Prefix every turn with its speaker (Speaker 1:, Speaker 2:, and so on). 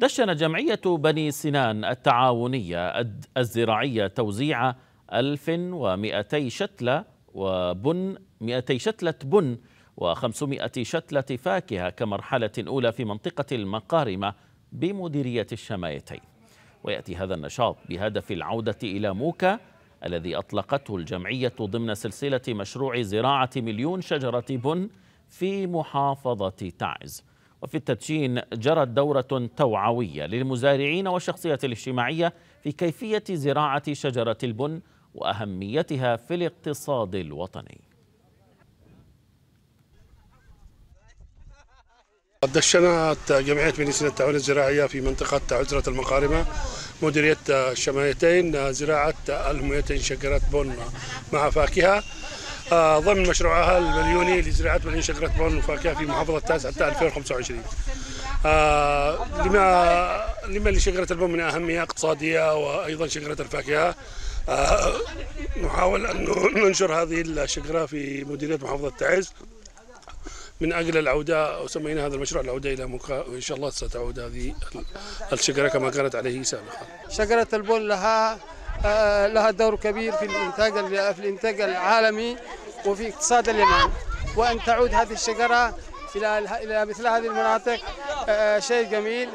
Speaker 1: دشن جمعية بني سنان التعاونية الزراعية توزيع 1200 شتلة وبن 200 شتلة بن و500 شتلة فاكهة كمرحلة أولى في منطقة المقارمة بمديرية الشمايتين. ويأتي هذا النشاط بهدف العودة إلى موكا الذي أطلقته الجمعية ضمن سلسلة مشروع زراعة مليون شجرة بن في محافظة تعز. وفي التدشين جرت دورة توعوية للمزارعين والشخصيات الاجتماعية في كيفية زراعة شجرة البن وأهميتها في الاقتصاد الوطني.
Speaker 2: دشنت جمعية بني سنة التعاون الزراعية في منطقة عزرة المقارمة مديرية الشمايتين زراعة 1200 شجرة بن مع فاكهة. ضمن مشروعها المليوني لزراعة مليون شجرة بن وفاكهة في محافظة تاس حتى 2025 لما لما لشجرة البن من أهمية اقتصادية وأيضا شجرة الفاكهة نحاول أن ننشر هذه الشجرة في مديرية محافظة تعز من أجل العودة وسمينا هذا المشروع العودة إلى مكا وان شاء الله ستعود هذه الشجرة كما كانت عليه سابقا.
Speaker 3: شجرة البن لها لها دور كبير في الإنتاج في الإنتاج العالمي وفي اقتصاد اليمن. وأن تعود هذه الشجرة إلى إلى مثل هذه المناطق شيء جميل.